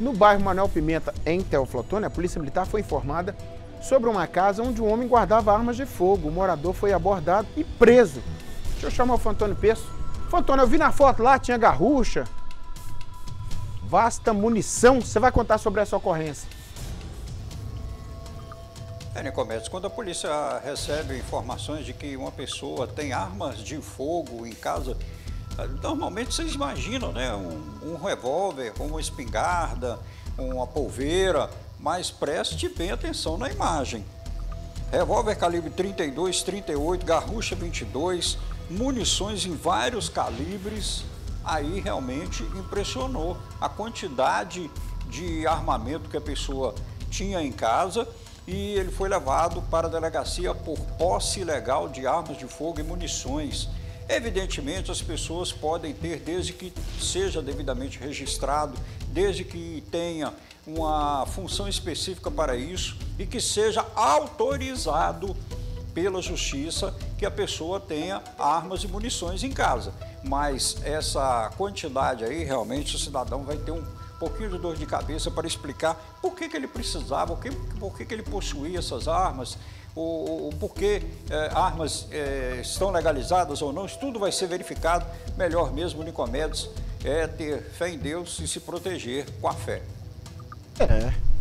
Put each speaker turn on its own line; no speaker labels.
No bairro Manuel Pimenta, em Teoflotone, a Polícia Militar foi informada sobre uma casa onde um homem guardava armas de fogo. O morador foi abordado e preso. Deixa eu chamar o Fantônio Peço. Fantônio, eu vi na foto lá, tinha garrucha, vasta munição. Você vai contar sobre essa ocorrência.
É, Nicomedes, quando a polícia recebe informações de que uma pessoa tem armas de fogo em casa, Normalmente vocês imaginam, né? Um, um revólver, uma espingarda, uma polveira, mas preste bem atenção na imagem. Revólver calibre 32, 38, garrucha 22, munições em vários calibres. Aí realmente impressionou a quantidade de armamento que a pessoa tinha em casa e ele foi levado para a delegacia por posse ilegal de armas de fogo e munições. Evidentemente, as pessoas podem ter, desde que seja devidamente registrado, desde que tenha uma função específica para isso e que seja autorizado pela justiça que a pessoa tenha armas e munições em casa. Mas essa quantidade aí, realmente, o cidadão vai ter um pouquinho de dor de cabeça para explicar por que, que ele precisava, por que, por que, ele possuía essas armas, o, o porquê é, armas é, estão legalizadas ou não, isso tudo vai ser verificado. Melhor mesmo, Nicomedes, é ter fé em Deus e se proteger com a fé.
É.